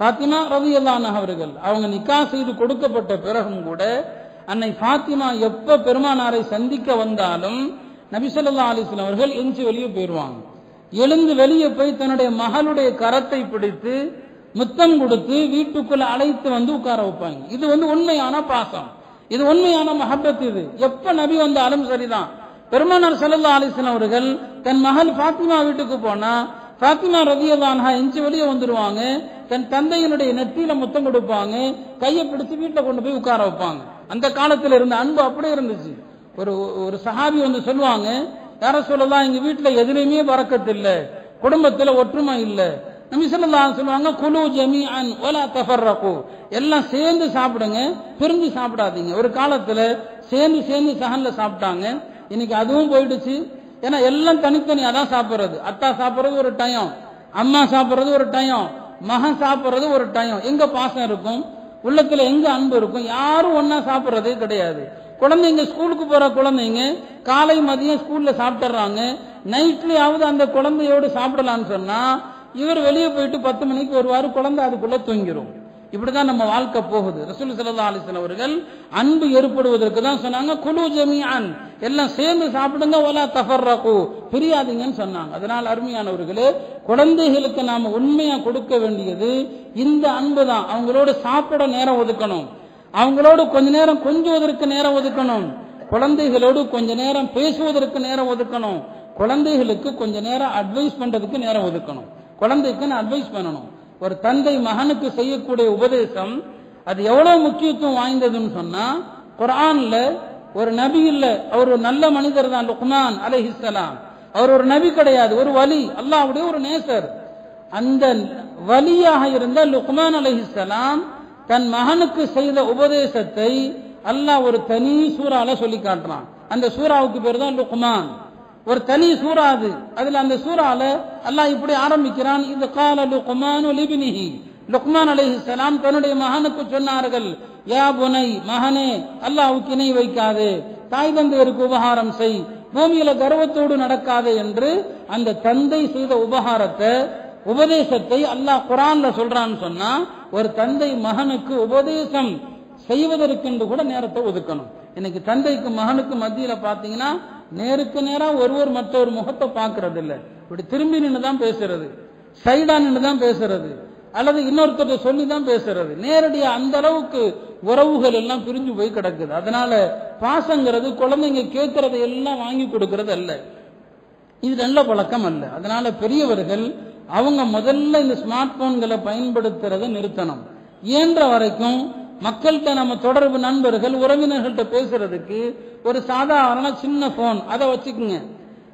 ஃபாத்திமா ரவியல்லான அவர்கள் அவங்க நிக்கா செய்து கொடுக்கப்பட்ட பிறகும் கூட அன்னை ஃபாத்திமா எப்ப பெருமானாரை சந்திக்க வந்தாலும் நபிசல்லா அலிஸ்லாம் அவர்கள் எஞ்சி வெளியே போயிருவாங்க. எழுந்து வெளியே போய் தன்னுடைய மகளுடைய கரத்தை பிடித்து முத்தம் கொடுத்து வீட்டுக்குள்ள அழைத்து வந்து உட்கார வைப்பாங்க. இது வந்து உண்மையான பாசம். இது உண்மையான மஹபத் இது. எப்ப நபி வந்தாலும் சரிதான். பெருமானார் சல்லா அலிஸ்லாம் அவர்கள் தன் மகள் ஃபாத்திமா வீட்டுக்கு போனா ஃபாத்திமா ரதியல்லான்ஹா எஞ்சி வெளியே வந்துருவாங்க. தன் தந்தையினுடைய நெற்றியில முத்தம் கொடுப்பாங்க. கையை பிடிச்சு வீட்டுல கொண்டு போய் உட்கார வைப்பாங்க. அந்த காலத்துல இருந்த அன்பு அப்படியே இருந்துச்சு. ஒரு ஒரு சஹாபி வந்து சொல்லுவாங்க யார சொல்லலாம் எங்க வீட்டுல எதுலையுமே வரக்கத்து இல்ல குடும்பத்துல ஒற்றுமை இல்லை. நபி சொல்லா சொல்லுவாங்க குழு ஜமி அன் ஓலா தஃபர்ரகு. எல்லாம் சேர்ந்து சாப்பிடுங்க பிரிஞ்சு சாப்பிடாதீங்க. ஒரு காலத்துல சேர்ந்து சேர்ந்து சஹன்ல சாப்பிட்டாங்க. இன்னைக்கு அதுவும் போயிடுச்சு. ஏன்னா எல்லாம் தனித்தனியாக தான் சாப்பிட்றது. அத்தா சாப்பிட்றது ஒரு டைம் அம்மா சாப்பிட்றது ஒரு டைம் மகன் சாப்பிட்றது ஒரு டைம் எங்க பாசம் இருக்கும்? உள்ளத்துல எங்க அன்பு இருக்கும்? யாரும் ஒன்னா சாப்பிட்றதே கிடையாது. குழந்தைங்க ஸ்கூலுக்கு போற குழந்தைங்க காலை மதியம் ஸ்கூல்ல சாப்பிட்டுறாங்க. நைட்லயாவது அந்த குழந்தையோடு சாப்பிடலாம்னு சொன்னா இவர் வெளியே போயிட்டு பத்து மணிக்கு வருவாரு குழந்தை அதுக்குள்ள தூங்கிரும். இப்படிதான் நம்ம வாழ்க்கை போகுது. ரசூல் ஸல்லல்லாஹு அலைஹி அவர்கள் அன்பு ஏற்படுவதற்கு தான் சொன்னாங்க குழு ஜமியான் எல்லாம் சேர்ந்து சாப்பிடுங்க வலா தஃபர்ரகு. பிரியாதீங்கன்னு சொன்னாங்க. அதனால் அருமையானவர்களே குழந்தைகளுக்கு நாம உண்மையா கொடுக்க வேண்டியது இந்த அன்பு தான். அவங்களோட சாப்பிட நேரம் ஒதுக்கணும். அவங்களோடு கொஞ்ச நேரம் கொஞ்சுவதற்கு நேரம் ஒதுக்கணும். குழந்தைகளோடு கொஞ்ச நேரம் பேசுவதற்கு நேரம் ஒதுக்கணும். குழந்தைகளுக்கு கொஞ்ச நேரம் அட்வைஸ் பண்றதுக்கு நேரம் ஒதுக்கணும். குழந்தைக்கு அட்வைஸ் பண்ணணும். ஒரு தந்தை மகனுக்கு செய்யக்கூடிய உபதேசம் அது எவ்வளவு முக்கியத்துவம் வாய்ந்ததுன்னு சொன்னா குரான்ல ஒரு நபி இல்ல அவர் ஒரு நல்ல மனிதர் தான் லுக்மான் அலஹிஸ்லாம் அவர் ஒரு நபி கிடையாது ஒரு வலி அல்லாவுடைய ஒரு நேசர். அந்த வலியாக இருந்த லுக்மான் அலஹிஸ்லாம் தன் மகனுக்கு செய்த உபதேசத்தை அல்லாஹ் ஒரு தனி சூறால சொல்லி காட்டுறான். அந்த சூறாவுக்கு பேர் தான் லுக்மான். ஒரு தனி சூறா அது. அதுல அந்த சூறால அல்லாஹ் இப்படி ஆரம்பிக்கிறான். இது கால லுக்மான் லிபினிஹி. லுக்மான் அலைஹிஸ்ஸலாம் தன்னுடைய மகனுக்கு சொன்னார்கள் யா புனை மகனே அல்லாஹ்வுக்கு இணை வைக்காதே. தாய் தந்தையருக்கு உபகாரம் செய். பூமியில கர்வத்தோடு நடக்காதே என்று அந்த தந்தை செய்த உபகாரத்தை உபதேசத்தை அல்லாஹ் குரான்ல சொல்றான்னு சொன்னா ஒரு தந்தை மகனுக்கு உபதேசம் செய்வதற்கென்று கூட நேரத்தை ஒதுக்கணும். இன்னைக்கு தந்தைக்கு மகனுக்கு மத்தியில பாத்தீங்கன்னா நேருக்கு நேரம் ஒருவர் மற்றொரு முகத்தை பார்க்கறது இல்லை இப்படி திரும்பி நின்று தான் பேசுறது. சைடா நின்று தான் பேசுறது. அல்லது இன்னொருத்தர் சொல்லி தான் பேசுறது. நேரடியாக அந்த அளவுக்கு உறவுகள் எல்லாம் பிரிஞ்சு போய் கிடக்குது. அதனால பாசங்கிறது குழந்தைங்க கேட்கறதை எல்லாம் வாங்கி கொடுக்கறது அல்ல. இது நல்ல பழக்கம் அல்ல. அதனால பெரியவர்கள் அவங்க முதல்ல இந்த ஸ்மார்ட் போன்களை பயன்படுத்துறதை நிறுத்தணும். இயன்ற வரைக்கும் மக்கள்கிட்ட நம்ம தொடர்பு நண்பர்கள் உறவினர்கள்ட்ட பேசுறதுக்கு ஒரு சாதாரண சின்ன போன் அதை வச்சுக்குங்க.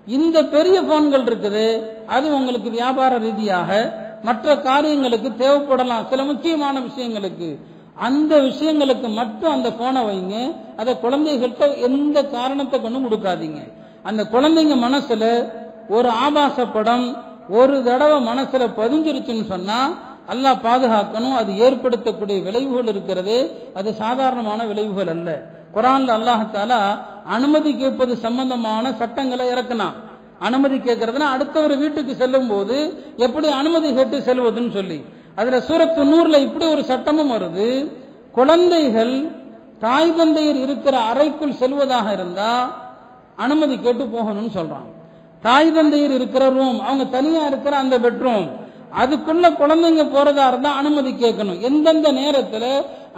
இந்த பெரிய போன்கள் இருக்குது. அது உங்களுக்கு வியாபார ரீதியாக மற்ற காரியங்களுக்கு தேவைப்படலாம். சில முக்கியமான விஷயங்களுக்கு. அந்த விஷயங்களுக்கு மட்டும் அந்த போனை வைங்க. அதை குழந்தைகள்கிட்ட எந்த காரணத்தை கொண்டும் கொடுக்காதீங்க. அந்த குழந்தைங்க மனசுல ஒரு ஆபாச படம் ஒரு தடவை மனசுல பதிஞ்சிருச்சுன்னு சொன்னா அல்லாஹ் பாதுகாக்கணும். அது ஏற்படுத்தக்கூடிய விளைவுகள் இருக்கிறது. அது சாதாரணமான விளைவுகள் அல்ல. குரான்ல அல்லாஹாலா அனுமதி கேட்பது சம்பந்தமான சட்டங்களை இறக்கினான். அனுமதி கேட்கறதுனா அடுத்தவர் வீட்டுக்கு செல்லும் போது எப்படி அனுமதி கேட்டு செல்வதுன்னு சொல்லி. அதுல சூரத்து நூறுல இப்படி ஒரு சட்டமும் வருது. குழந்தைகள் தாய் தந்தையர் இருக்கிற அறைக்குள் செல்வதாக இருந்தா அனுமதி கேட்டு போகணும்னு சொல்றான் தாய் தந்தையர் இருக்கிற ரூம் அவங்க தனியா இருக்கிற அந்த பெட்ரூம் அதுக்குள்ள குழந்தைங்க போறதா இருந்தா அனுமதி கேட்கணும். எந்தெந்த நேரத்துல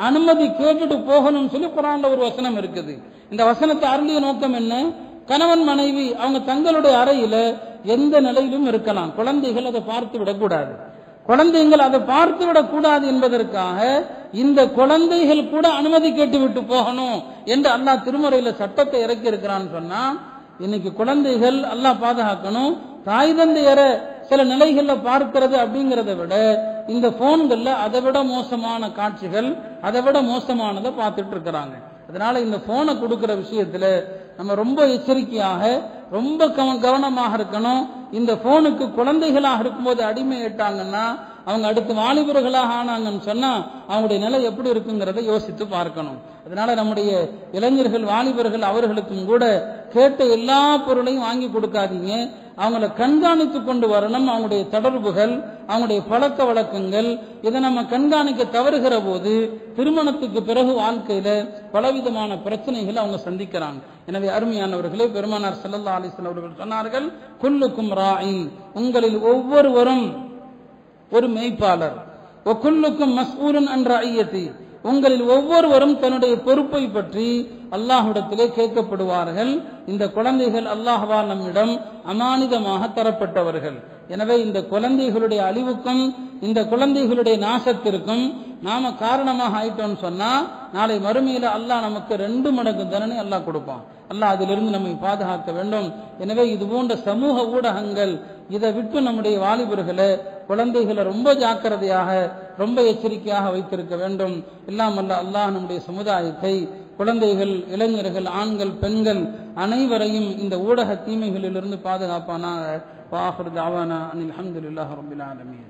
அனுமதி கேட்டுட்டு போகணும்னு சொல்லி குரான்ல ஒரு வசனம் இருக்குது. இந்த வசனத்தை அருளிய நோக்கம் என்ன? கணவன் மனைவி அவங்க தங்களுடைய அறையில எந்த நிலையிலும் இருக்கலாம். குழந்தைகள் அதை பார்த்து விடக்கூடாது. குழந்தைகள் அதை பார்த்து விடக்கூடாது என்பதற்காக இந்த குழந்தைகள் கூட அனுமதி கேட்டு விட்டு போகணும் என்று அல்லாஹ் திருமறையில சட்டத்தை இறக்கி இருக்கிறான்னு சொன்னா இன்னைக்கு குழந்தைகள் அல்லாஹ் பாதுகாக்கணும். தாய் தந்தையரை சில நிலைகளில் பார்க்கிறது அப்படிங்கிறத விட இந்த போன்கள்ல அதை விட மோசமான காட்சிகள் அதை விட மோசமானதை பார்த்துட்டு இருக்கிறாங்க. அதனால இந்த போனை கொடுக்கிற விஷயத்துல நம்ம ரொம்ப எச்சரிக்கையாக ரொம்ப கவனமாக இருக்கணும். இந்த போனுக்கு குழந்தைகளாக இருக்கும்போது அடிமையிட்டாங்கன்னா அவங்க அடுத்து வாலிபர்களாக ஆனாங்கன்னு சொன்னா அவங்களுடைய நிலை எப்படி இருக்குங்கிறத யோசித்து பார்க்கணும். அதனால நம்முடைய இளைஞர்கள் வாலிபர்கள் அவர்களுக்கும் கூட கேட்ட எல்லா பொருளையும் வாங்கி கொடுக்காதீங்க. அவங்கள கண்காணித்து கொண்டு வரணும். அவங்களுடைய தொடர்புகள் அவங்களுடைய பழக்க வழக்கங்கள் இதை நம்ம கண்காணிக்க தவறுகிற போது திருமணத்துக்கு பிறகு வாழ்க்கையில பலவிதமான பிரச்சனைகள் அவங்க சந்திக்கிறாங்க. எனவே அருமையானவர்களே பெருமானார் செல்லல்லா அலிசன் அவர்கள் சொன்னார்கள் குல்லுக்கும் ராயின் உங்களில் ஒவ்வொருவரும் ஒரு மெய்ப்பாளர். ஒக்குல்லுக்கும் மஸ்பூரன் என்ற ஐயத்தி உங்களில் ஒவ்வொருவரும் தன்னுடைய பொறுப்பை பற்றி அல்லாஹ்விடத்திலே கேட்கப்படுவார்கள். இந்த குழந்தைகள் அல்லாஹ்வால் நம்மிடம் அமானிதமாக தரப்பட்டவர்கள். எனவே இந்த குழந்தைகளுடைய அழிவுக்கும் இந்த குழந்தைகளுடைய நாசத்திற்கும் நாம காரணமாக ஆயிட்டோம்னு சொன்னா நாளை மறுமையில அல்லாஹ் நமக்கு ரெண்டு மடங்கு தண்டனை அல்லாஹ் கொடுப்பான். அல்லாஹ் அதிலிருந்து நம்மை பாதுகாக்க வேண்டும். எனவே இது போன்ற சமூக ஊடகங்கள் இதை விட்டு நம்முடைய வாலிபர்களை குழந்தைகளை ரொம்ப ஜாக்கிரதையாக ரொம்ப எச்சரிக்கையாக வைத்திருக்க வேண்டும். எல்லாம் அல்லாஹ் நம்முடைய சமுதாயத்தை குழந்தைகள் இளைஞர்கள் ஆண்கள் பெண்கள் அனைவரையும் இந்த ஊடக தீமைகளிலிருந்து பாதுகாப்பானா வாஹர் தாவானா அனில் அஹமதுல்லாஹ் ரபில் ஆலமீன்.